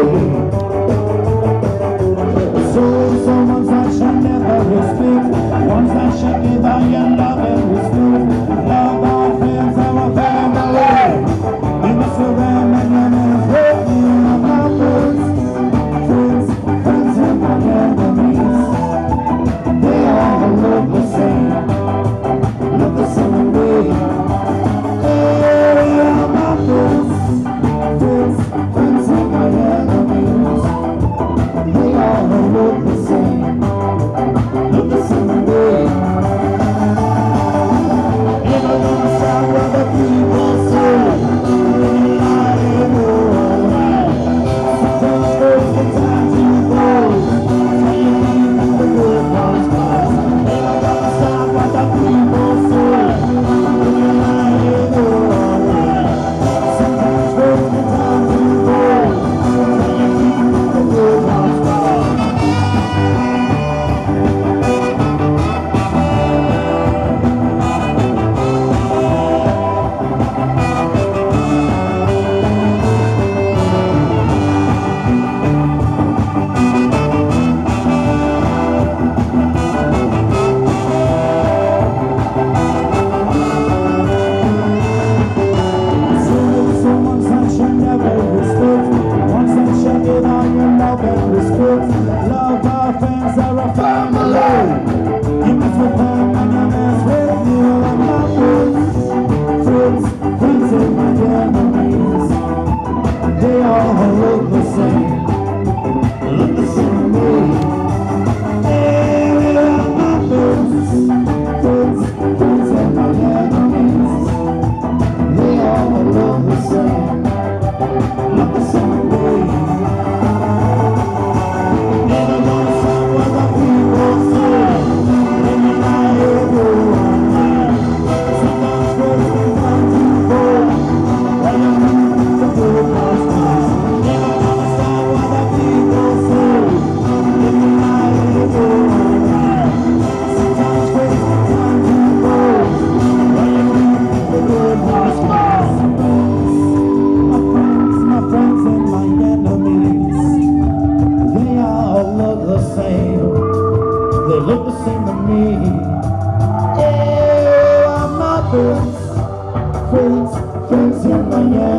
Oh, friends, friends, friends and my enemies.